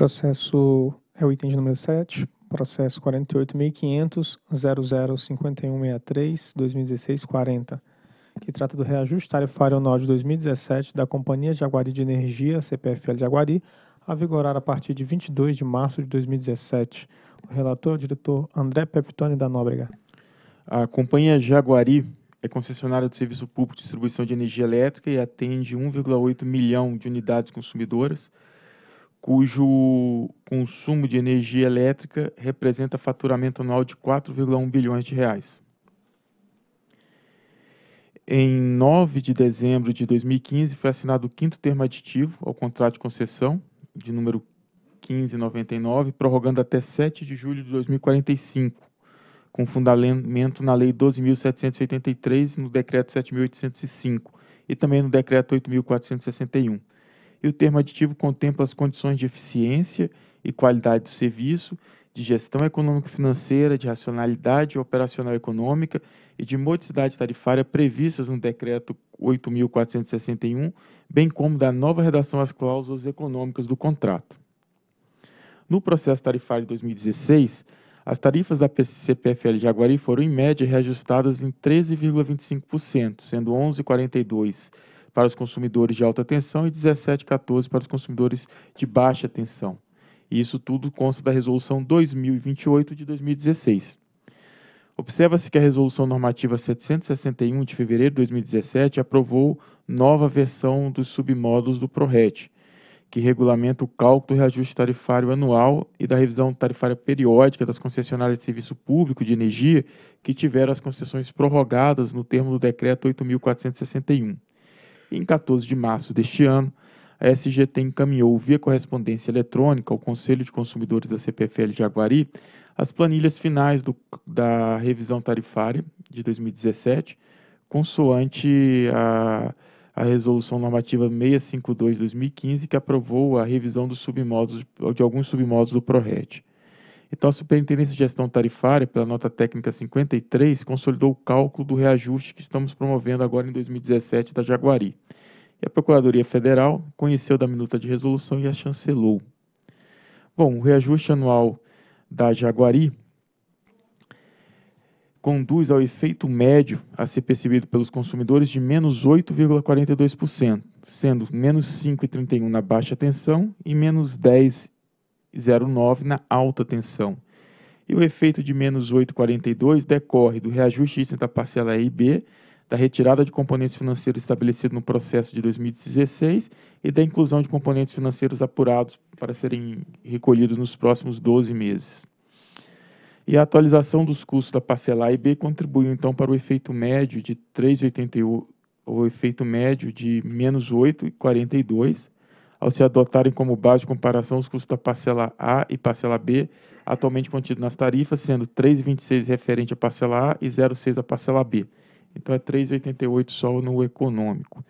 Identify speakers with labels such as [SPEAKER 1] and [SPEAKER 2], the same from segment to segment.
[SPEAKER 1] Processo é o item de número 7, processo 48.500.005163-2016-40, que trata do reajuste tarifário anual de 2017 da Companhia Jaguari de Energia, CPFL Jaguari, a vigorar a partir de 22 de março de 2017. O relator é o diretor André Peptoni da Nóbrega.
[SPEAKER 2] A Companhia Jaguari é concessionária do Serviço Público de Distribuição de Energia Elétrica e atende 1,8 milhão de unidades consumidoras, cujo consumo de energia elétrica representa faturamento anual de 4,1 bilhões de reais. Em 9 de dezembro de 2015, foi assinado o quinto termo aditivo ao contrato de concessão, de número 1599, prorrogando até 7 de julho de 2045, com fundamento na Lei 12.783 e no Decreto 7.805, e também no Decreto 8.461. E o termo aditivo contempla as condições de eficiência e qualidade do serviço, de gestão econômico-financeira, de racionalidade operacional econômica e de modicidade tarifária previstas no Decreto 8.461, bem como da nova redação às cláusulas econômicas do contrato. No processo tarifário de 2016, as tarifas da CPFL Jaguari foram, em média, reajustadas em 13,25%, sendo 11,42% para os consumidores de alta tensão e 17,14% para os consumidores de baixa tensão. E isso tudo consta da Resolução 2028 de 2016. Observa-se que a Resolução Normativa 761 de fevereiro de 2017 aprovou nova versão dos submódulos do PRORET, que regulamenta o cálculo do reajuste tarifário anual e da revisão tarifária periódica das concessionárias de serviço público de energia que tiveram as concessões prorrogadas no termo do Decreto 8.461. Em 14 de março deste ano, a SGT encaminhou via correspondência eletrônica ao Conselho de Consumidores da CPFL Jaguari as planilhas finais do, da revisão tarifária de 2017, consoante a a Resolução Normativa 652 de 2015, que aprovou a revisão dos submódulos, de alguns submódulos do PRORET. Então, a Superintendência de Gestão Tarifária, pela nota técnica 53, consolidou o cálculo do reajuste que estamos promovendo agora em 2017 da Jaguari. E a Procuradoria Federal conheceu da minuta de resolução e a chancelou. Bom, o reajuste anual da Jaguari conduz ao efeito médio a ser percebido pelos consumidores de menos 8,42%, sendo menos 5,31% na baixa tensão e menos 10,09% na alta tensão. E o efeito de menos 8,42% decorre do reajuste da parcela E e B, da retirada de componentes financeiros estabelecido no processo de 2016 e da inclusão de componentes financeiros apurados para serem recolhidos nos próximos 12 meses. E a atualização dos custos da parcela A e B contribuiu então para o efeito médio de 3,88, o efeito médio de menos 8,42, ao se adotarem como base de comparação os custos da parcela A e parcela B, atualmente contidos nas tarifas, sendo 3,26 referente à parcela A e 0,6 à parcela B. Então é 3,88 só no econômico.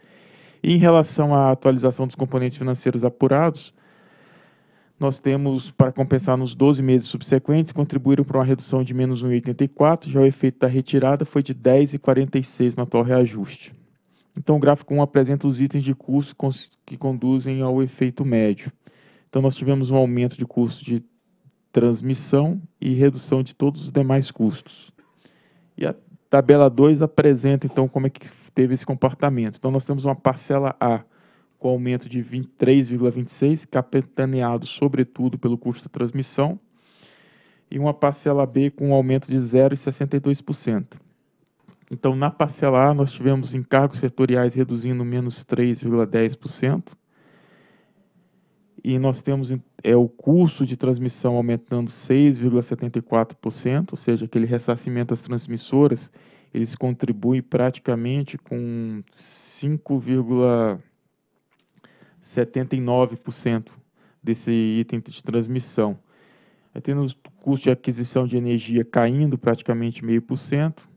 [SPEAKER 2] E em relação à atualização dos componentes financeiros apurados, nós temos, para compensar nos 12 meses subsequentes, contribuíram para uma redução de menos 1,84, já o efeito da retirada foi de 10,46 no atual reajuste. Então, o gráfico 1 apresenta os itens de custo que conduzem ao efeito médio. Então, nós tivemos um aumento de custo de transmissão e redução de todos os demais custos. E a tabela 2 apresenta, então, como é que teve esse comportamento. Então, nós temos uma parcela A, com aumento de 23,26, capitaneado sobretudo pelo custo da transmissão, e uma parcela B com um aumento de 0,62%. Então, na parcela A, nós tivemos encargos setoriais reduzindo menos 3,10%, e nós temos é, o custo de transmissão aumentando 6,74%, ou seja, aquele ressarcimento às transmissoras, eles contribuem praticamente com 5, 79% desse item de transmissão. Aí temos o custo de aquisição de energia caindo praticamente meio por cento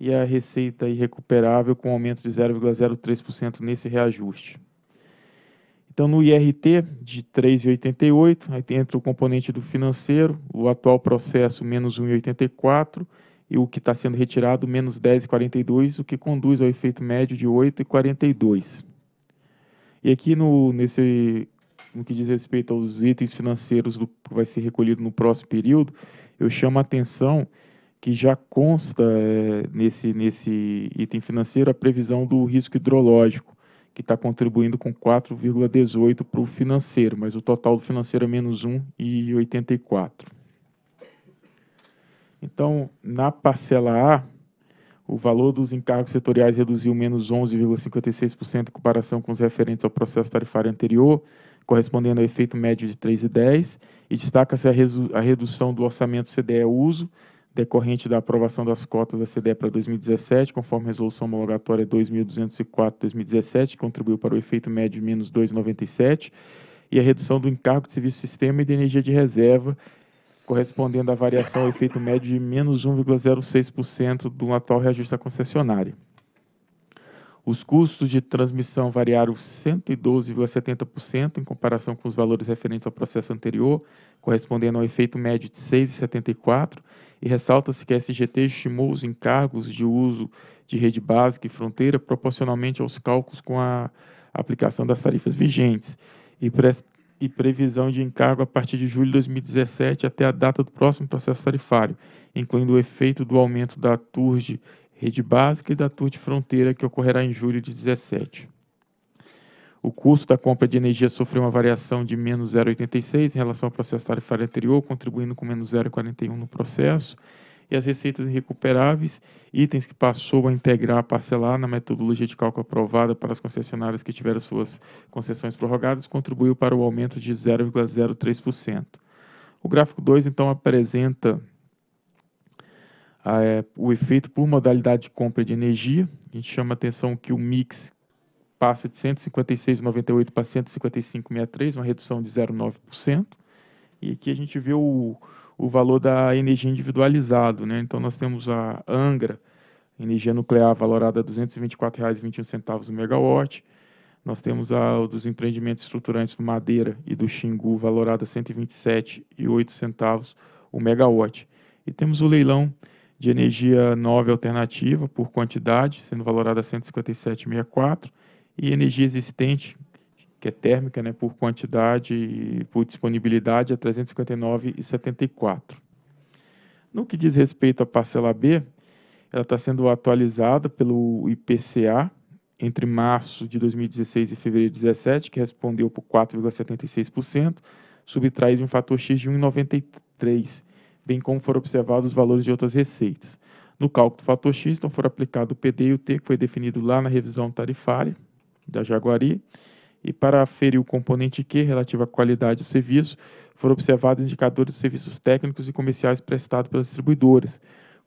[SPEAKER 2] e a receita irrecuperável com aumento de 0,03% nesse reajuste. Então, no IRT de 3,88, aí entra o componente do financeiro, o atual processo menos 1,84 e o que está sendo retirado menos 10,42, o que conduz ao efeito médio de 8,42. E aqui no, nesse no que diz respeito aos itens financeiros do, que vai ser recolhido no próximo período, eu chamo a atenção que já consta é, nesse, nesse item financeiro a previsão do risco hidrológico, que está contribuindo com 4,18 para o financeiro, mas o total do financeiro é menos 1,84. Então, na parcela A, o valor dos encargos setoriais reduziu menos 11,56% em comparação com os referentes ao processo tarifário anterior, correspondendo ao efeito médio de 3,10, e destaca-se a, a, redução do orçamento CDE uso, decorrente da aprovação das cotas da CDE para 2017, conforme resolução homologatória 2204-2017, que contribuiu para o efeito médio de menos 2,97, e a redução do encargo de serviço sistema e de energia de reserva, correspondendo à variação ao efeito médio de menos 1,06% do atual reajuste da concessionária. Os custos de transmissão variaram 112,70% em comparação com os valores referentes ao processo anterior, correspondendo ao efeito médio de 6,74%, e ressalta-se que a SGT estimou os encargos de uso de rede básica e fronteira proporcionalmente aos cálculos com a aplicação das tarifas vigentes, e e previsão de encargo a partir de julho de 2017 até a data do próximo processo tarifário, incluindo o efeito do aumento da TURG rede básica e da TURG fronteira, que ocorrerá em julho de 2017. O custo da compra de energia sofreu uma variação de menos 0,86 em relação ao processo tarifário anterior, contribuindo com menos 0,41 no processo, e as receitas irrecuperáveis, itens que passou a integrar a parcelar na metodologia de cálculo aprovada para as concessionárias que tiveram suas concessões prorrogadas, contribuiu para o aumento de 0,03%. O gráfico 2, então, apresenta é, o efeito por modalidade de compra de energia. A gente chama a atenção que o mix passa de 156,98 para 155,63, uma redução de 0,9%. E aqui a gente vê o, o valor da energia individualizado. Né? Então, nós temos a Angra, energia nuclear valorada a R$ 224,21 o megawatt. Nós temos a, dos empreendimentos estruturantes do Madeira e do Xingu, valorada a R$ 127,08 o megawatt. E temos o leilão de energia nova alternativa por quantidade, sendo valorada a R$ 157,64, e energia existente, que é térmica, né, por quantidade e por disponibilidade, a 359,74. No que diz respeito à parcela B, ela está sendo atualizada pelo IPCA entre março de 2016 e fevereiro de 2017, que respondeu por 4,76%, subtrai de um fator X de 1,93%, bem como foram observados os valores de outras receitas. No cálculo do fator X, então foram aplicados o PD e o T, que foi definido lá na revisão tarifária da Jaguari, e para aferir o componente Q, relativo à qualidade do serviço, foram observados indicadores de serviços técnicos e comerciais prestados pelas distribuidoras,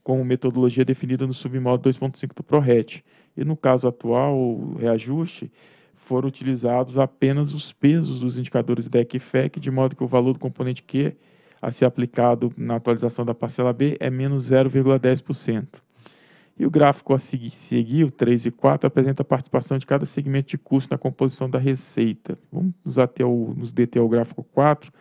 [SPEAKER 2] com metodologia definida no submodo 2.5 do ProRet. E no caso atual, o reajuste, foram utilizados apenas os pesos dos indicadores DEC e FEC, de modo que o valor do componente Q a ser aplicado na atualização da parcela B é menos 0,10%. E o gráfico a seguir, o 3 e 4, apresenta a participação de cada segmento de custo na composição da receita. Vamos nos, até o, nos deter ao gráfico 4,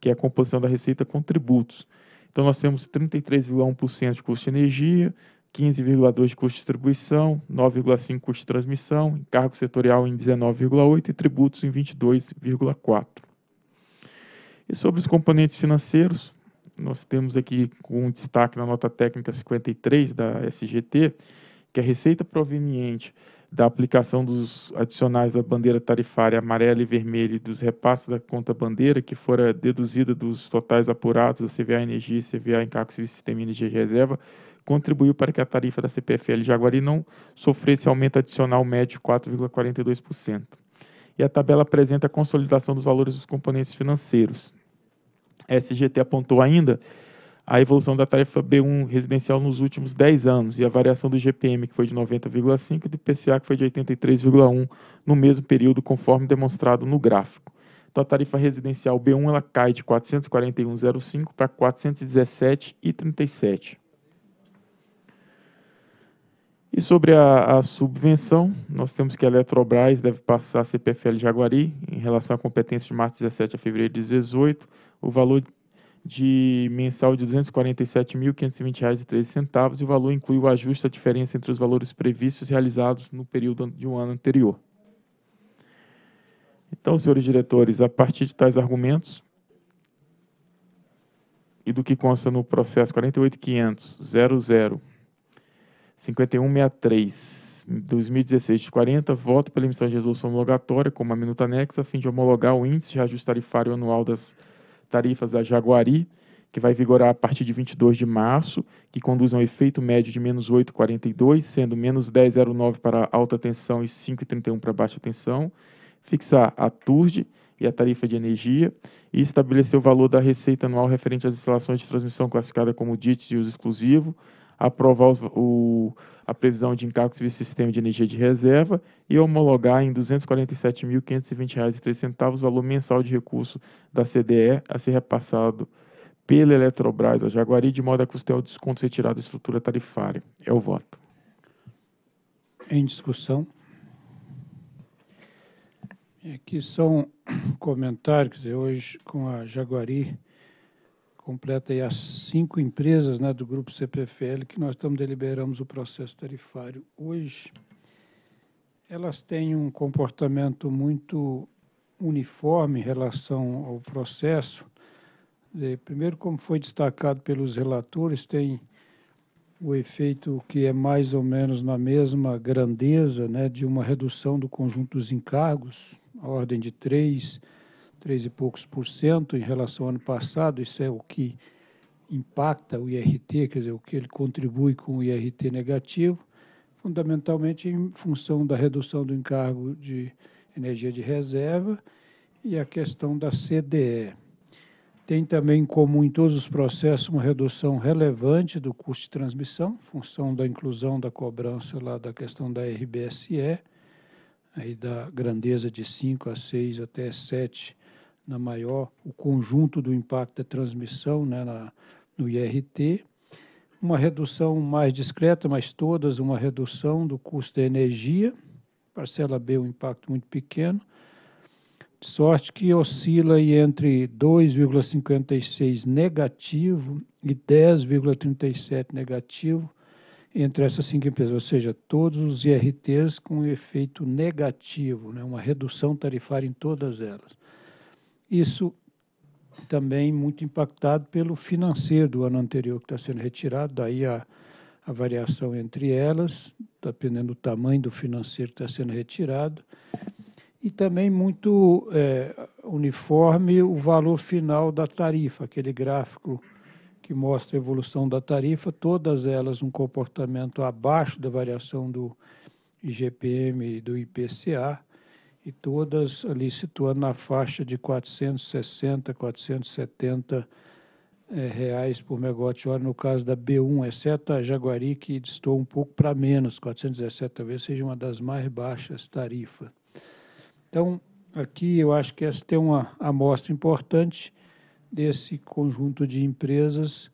[SPEAKER 2] que é a composição da receita com tributos. Então, nós temos 33,1% de custo de energia, 15,2% de custo de distribuição, 9,5% de custo de transmissão, encargo setorial em 19,8% e tributos em 22,4%. E sobre os componentes financeiros, nós temos aqui com um destaque na nota técnica 53 da SGT, que a receita proveniente da aplicação dos adicionais da bandeira tarifária amarela e vermelha e dos repasses da conta bandeira, que fora deduzida dos totais apurados da CVA Energia e CVA Encargo Serviço Sistema Energia de Reserva, contribuiu para que a tarifa da CPFL Jaguari não sofresse aumento adicional médio de 4,42%. E a tabela apresenta a consolidação dos valores dos componentes financeiros. SGT apontou ainda a evolução da tarifa B1 residencial nos últimos 10 anos e a variação do GPM, que foi de 90,5%, e do IPCA, que foi de 83,1% no mesmo período, conforme demonstrado no gráfico. Então, a tarifa residencial B1 ela cai de 441,05 para 417,37. E sobre a, a, subvenção, nós temos que a Eletrobras deve passar a CPFL Jaguari em relação à competência de março 17 a fevereiro de 18, o valor de mensal de R$ 247.520,13 e o valor inclui o ajuste da diferença entre os valores previstos realizados no período de um ano anterior. Então, senhores diretores, a partir de tais argumentos e do que consta no processo 48.500.00 5163 2016 de 40, voto pela emissão de resolução homologatória como a minuta anexa a fim de homologar o índice de reajuste tarifário anual das tarifas da Jaguari, que vai vigorar a partir de 22 de março, que conduz a um efeito médio de menos 8,42, sendo menos 10,09 para alta tensão e 5,31 para baixa tensão, fixar a TURD e a tarifa de energia e estabelecer o valor da receita anual referente às instalações de transmissão classificada como DIT de uso exclusivo, aprovar o, a previsão de encargos de sistema de energia de reserva e homologar em R$ 247.520,03 o valor mensal de recurso da CDE a ser repassado pela Eletrobras a Jaguari, de modo a custear o desconto retirado da estrutura tarifária. É o voto.
[SPEAKER 3] Em discussão. Aqui são comentários, dizer, hoje com a Jaguari, completa as cinco empresas né, do grupo CPFL que nós estamos deliberamos o processo tarifário hoje. Elas têm um comportamento muito uniforme em relação ao processo. Primeiro, como foi destacado pelos relatores, tem o efeito que é mais ou menos na mesma grandeza né, de uma redução do conjunto dos encargos, a ordem de 3, 3 e poucos por cento em relação ao ano passado, isso é o que impacta o IRT, quer dizer, o que ele contribui com o IRT negativo, fundamentalmente em função da redução do encargo de energia de reserva e a questão da CDE. Tem também em comum em todos os processos uma redução relevante do custo de transmissão, função da inclusão da cobrança lá da questão da RBSE, aí da grandeza de 5 a 6 até 7 na maior, o conjunto do impacto da transmissão né, na, no IRT, uma redução mais discreta, mas todas uma redução do custo da energia, parcela B um impacto muito pequeno, de sorte que oscila entre 2,56 negativo e 10,37 negativo entre essas cinco empresas, ou seja, todos os IRTs com efeito negativo, né, uma redução tarifária em todas elas. Isso também muito impactado pelo financeiro do ano anterior que está sendo retirado, daí a, a variação entre elas, dependendo do tamanho do financeiro que está sendo retirado, e também muito é, uniforme o valor final da tarifa, aquele gráfico que mostra a evolução da tarifa, todas elas um comportamento abaixo da variação do IGPM e do IPCA, e todas ali situando na faixa de 460, 470 é, reais por megawatt-hora no caso da B1, exceto a Jaguari, que distou um pouco para menos, 417 talvez seja uma das mais baixas tarifas. Então, aqui eu acho que essa tem uma amostra importante desse conjunto de empresas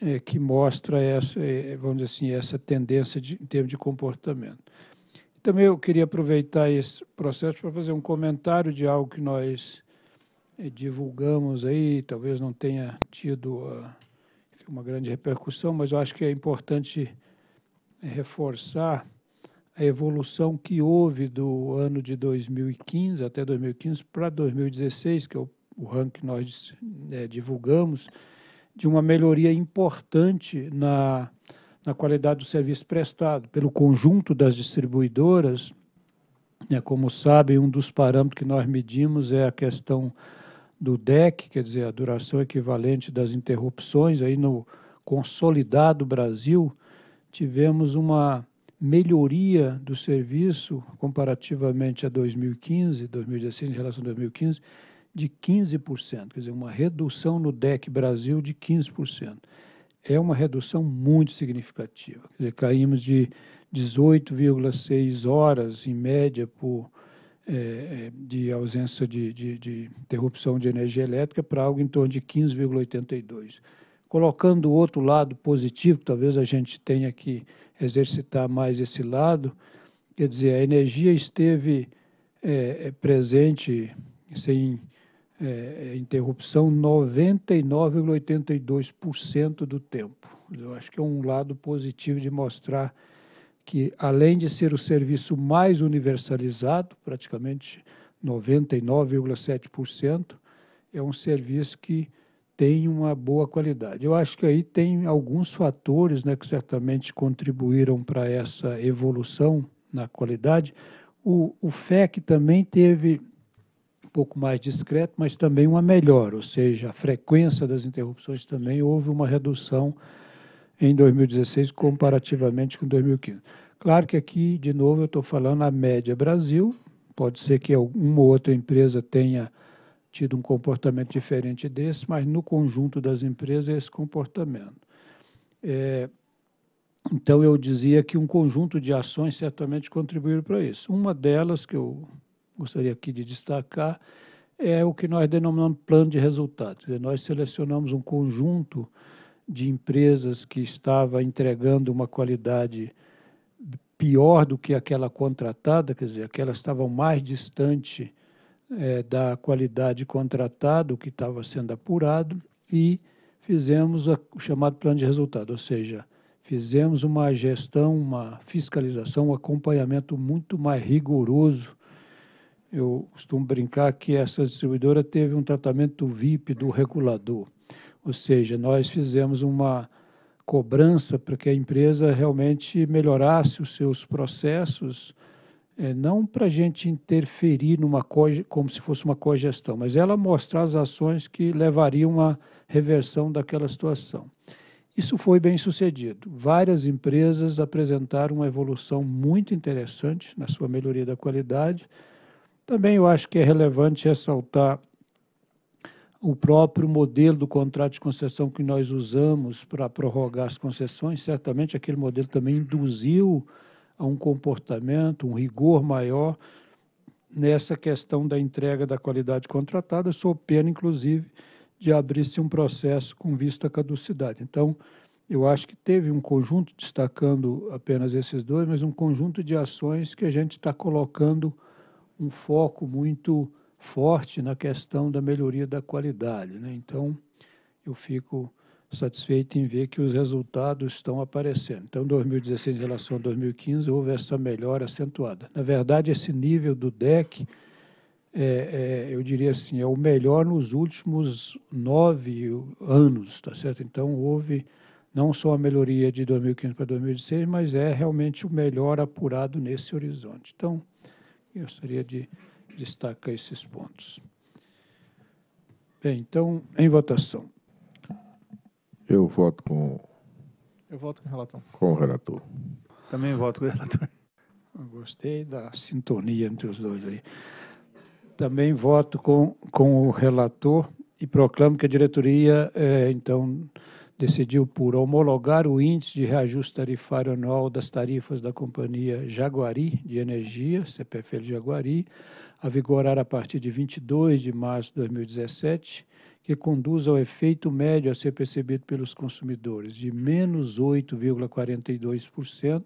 [SPEAKER 3] é, que mostra essa, é, vamos dizer assim, essa tendência de, em termos de comportamento. Também eu queria aproveitar esse processo para fazer um comentário de algo que nós eh, divulgamos aí, talvez não tenha tido uh, uma grande repercussão, mas eu acho que é importante eh, reforçar a evolução que houve do ano de 2015 até 2015 para 2016, que é o, o ranking que nós é, divulgamos, de uma melhoria importante na na qualidade do serviço prestado pelo conjunto das distribuidoras. Né, como sabem, um dos parâmetros que nós medimos é a questão do DEC, quer dizer, a duração equivalente das interrupções. Aí no consolidado Brasil, tivemos uma melhoria do serviço comparativamente a 2015, 2016 em relação a 2015, de 15%, quer dizer, uma redução no DEC Brasil de 15% é uma redução muito significativa. Dizer, caímos de 18,6 horas, em média, por, é, é, de ausência de, de, de, interrupção de energia elétrica para algo em torno de 15,82. Colocando o outro lado positivo, talvez a gente tenha que exercitar mais esse lado, quer dizer, a energia esteve é, é presente sem é, é interrupção 99,82% do tempo. Eu acho que é um lado positivo de mostrar que, além de ser o serviço mais universalizado, praticamente 99,7%, é um serviço que tem uma boa qualidade. Eu acho que aí tem alguns fatores né, que certamente contribuíram para essa evolução na qualidade. O, o FEC também teve pouco mais discreto, mas também uma melhor, ou seja, a frequência das interrupções também houve uma redução em 2016 comparativamente com 2015. Claro que aqui, de novo, eu estou falando a média Brasil, pode ser que uma ou outra empresa tenha tido um comportamento diferente desse, mas no conjunto das empresas é esse comportamento. É, então, eu dizia que um conjunto de ações certamente contribuíram para isso. Uma delas, que eu gostaria aqui de destacar, é o que nós denominamos plano de resultados. Nós selecionamos um conjunto de empresas que estava entregando uma qualidade pior do que aquela contratada, quer dizer, aquelas estavam mais distante é, da qualidade contratada, o que estava sendo apurado, e fizemos a, o chamado plano de resultado, ou seja, fizemos uma gestão, uma fiscalização, um acompanhamento muito mais rigoroso. Eu costumo brincar que essa distribuidora teve um tratamento VIP do regulador, ou seja, nós fizemos uma cobrança para que a empresa realmente melhorasse os seus processos, é, não para a gente interferir numa como se fosse uma cogestão, mas ela mostrar as ações que levariam à reversão daquela situação. Isso foi bem sucedido. Várias empresas apresentaram uma evolução muito interessante na sua melhoria da qualidade. Também eu acho que é relevante ressaltar o próprio modelo do contrato de concessão que nós usamos para prorrogar as concessões. Certamente aquele modelo também induziu a um comportamento, um rigor maior nessa questão da entrega da qualidade contratada, sob pena, inclusive, de abrir-se um processo com vista à caducidade. Então, eu acho que teve um conjunto, destacando apenas esses dois, mas um conjunto de ações que a gente está colocando um foco muito forte na questão da melhoria da qualidade. Né? Então, eu fico satisfeito em ver que os resultados estão aparecendo. Então, 2016 em relação a 2015 houve essa melhora acentuada. Na verdade, esse nível do DEC, é, é, eu diria assim, é o melhor nos últimos nove anos, tá certo? Então, houve não só a melhoria de 2015 para 2016, mas é realmente o melhor apurado nesse horizonte. Então, eu gostaria de destacar esses pontos. Bem, então, em votação.
[SPEAKER 4] Eu voto com.
[SPEAKER 1] Eu voto com o relator.
[SPEAKER 4] Com o relator.
[SPEAKER 5] Também voto com o relator.
[SPEAKER 3] Eu gostei da sintonia entre os dois aí. Também voto com, com o relator e proclamo que a diretoria, é, então, decidiu por homologar o índice de reajuste tarifário anual das tarifas da Companhia Jaguari de Energia, CPFL Jaguari, a vigorar a partir de 22 de março de 2017 que conduz ao efeito médio a ser percebido pelos consumidores de menos 8,42%,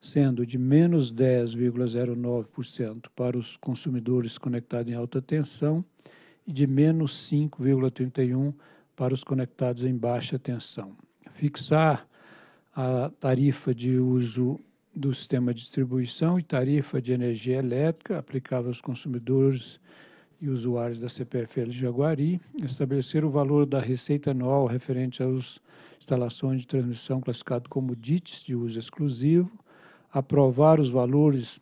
[SPEAKER 3] sendo de menos 10,09% para os consumidores conectados em alta tensão e de menos 5,31% para os conectados em baixa tensão. Fixar a tarifa de uso do sistema de distribuição e tarifa de energia elétrica aplicável aos consumidores e usuários da CPFL Jaguari, estabelecer o valor da receita anual referente às instalações de transmissão classificado como DITs de uso exclusivo, aprovar os valores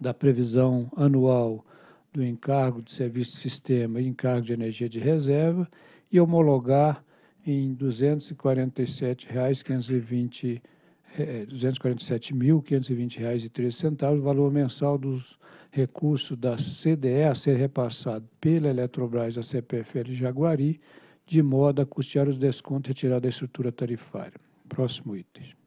[SPEAKER 3] da previsão anual do encargo de serviço de sistema e encargo de energia de reserva e homologar em R$ 247,520 R$ 247.520,13, o valor mensal dos recurso da CDE a ser repassado pela Eletrobras à CPFL Jaguari, de modo a custear os descontos retirados da estrutura tarifária. Próximo item.